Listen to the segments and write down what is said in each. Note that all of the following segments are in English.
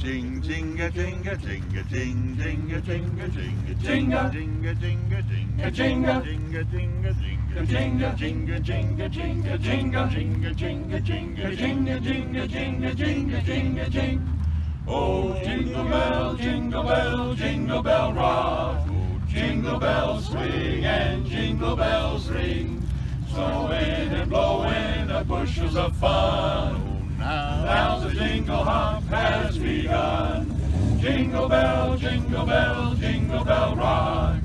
Jing, jinga, jinga, jinga, jing, jinga, jinga, jinga, Jinga. jinga, jinga, jinga, Jinga. jinga, jinga, jinga, Jinga. jinga, jinga, jinga, Jinga. jinga, jinga, jinga, Jinga, jinga, jinga, jinga, jinga, jing. Oh, jingle bell, jingle bell, jingle bell rock. Jingle bells swing and jingle bells ring. Snowing and blowing the bushels of fun. Jingle bell, jingle bell, jingle bell rock.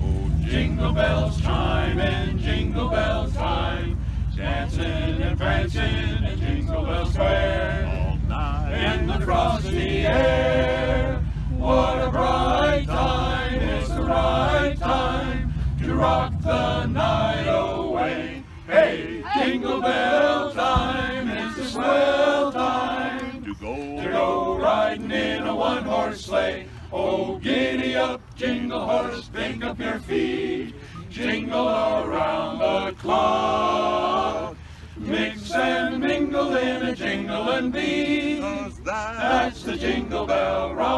Jingle bells chime and jingle bells time. Dancing and prancing in Jingle Bell Square. all night. In the frosty air. What a bright time, it's the right time to rock the night away. Hey, Jingle Bell riding in a one-horse sleigh. Oh, giddy up, jingle horse, pick up your feet. Jingle around the clock. Mix and mingle in a jingling beat. 'Cause that That's the Jingle Bell Rock.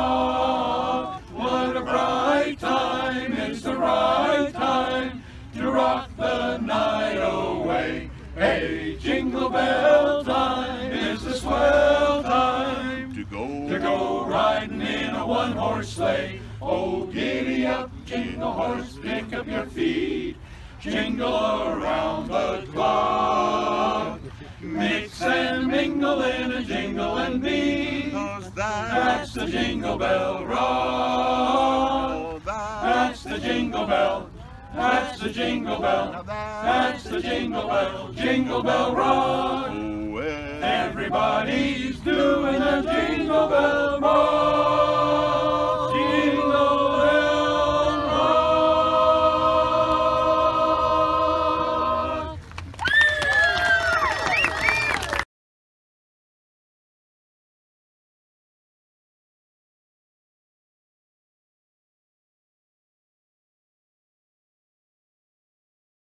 In a one-horse sleigh. Oh, giddy up, jingle horse, pick up your feet. Jingle around the clock. Mix and mingle in a jingling beat. 'Cause That's that's the Jingle Bell Rock. Oh, that's the Jingle Bell. That's the Jingle Bell. That's the Jingle Bell. Jingle Bell Rock.